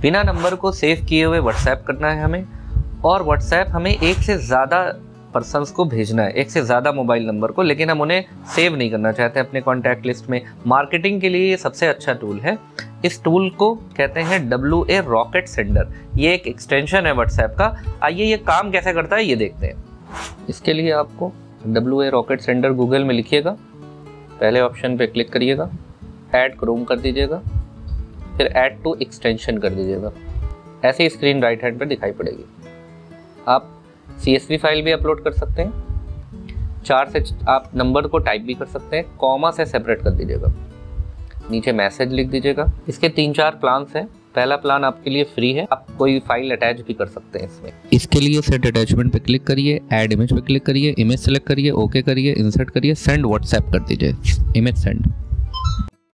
बिना नंबर को सेव किए हुए व्हाट्सएप करना है हमें और व्हाट्सएप हमें एक से ज़्यादा पर्सनस को भेजना है, एक से ज़्यादा मोबाइल नंबर को, लेकिन हम उन्हें सेव नहीं करना चाहते अपने कॉन्टैक्ट लिस्ट में। मार्केटिंग के लिए ये सबसे अच्छा टूल है। इस टूल को कहते हैं डब्ल्यू ए रॉकेट सेंडर ये एक एक्सटेंशन है व्हाट्सएप का। आइए ये काम कैसे करता है, ये देखते हैं। इसके लिए आपको W A rocket sender Google में लिखिएगा। पहले ऑप्शन पे क्लिक करिएगा। ऐड क्रोम कर दीजिएगा। फिर ऐड टू एक्सटेंशन कर दीजिएगा। ऐसे ही स्क्रीन राइट हैंड पर दिखाई पड़ेगी। आप सीएसवी फ़ाइल भी अपलोड कर सकते हैं। चार से आप नंबर को टाइप भी कर सकते हैं। कॉमा से सेपरेट कर दीजिएगा। नीचे मैसेज लिख दीजिएगा। इसके तीन चार प्लान्स हैं। पहला प्लान आपके लिए फ्री है। आप कोई फ़ाइल अटैच भी कर सकते हैं इसमें। इसके लिए सेट अटैचमेंट पे क्लिक करिए ऐड इमेज पे क्लिक करिए इमेज सेलेक्ट करिए ओके करिए इंसर्ट करिए सेंड व्हाट्सएप कर दीजिए। Image send